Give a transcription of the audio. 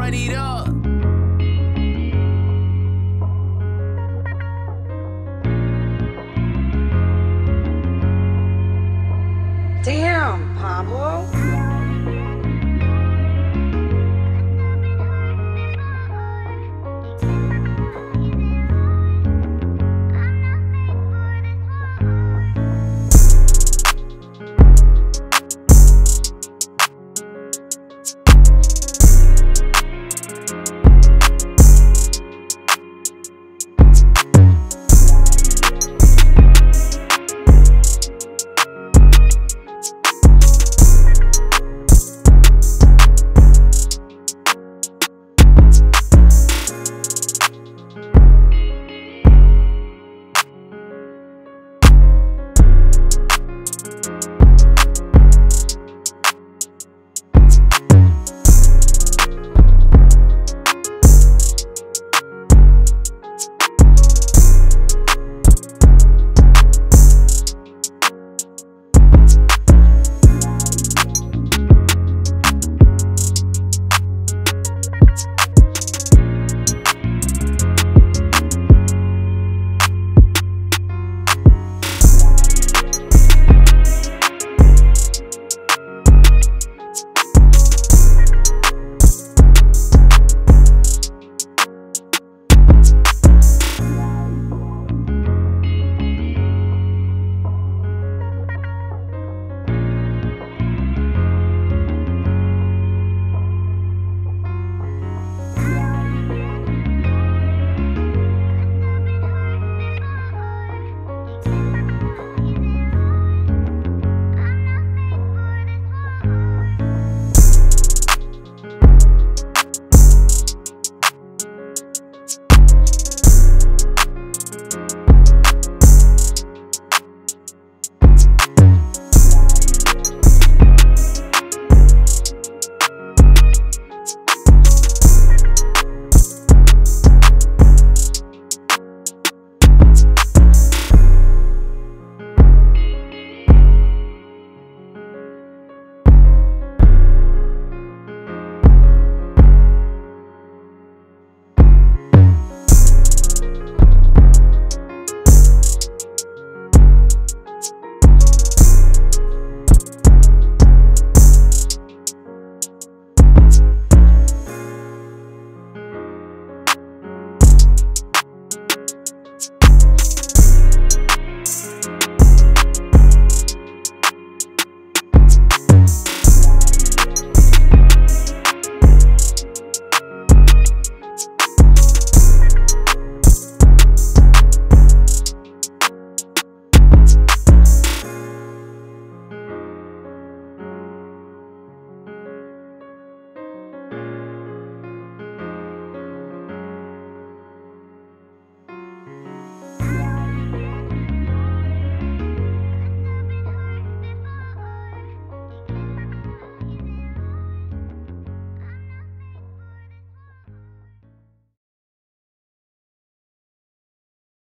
run it up. Damn, Pablo.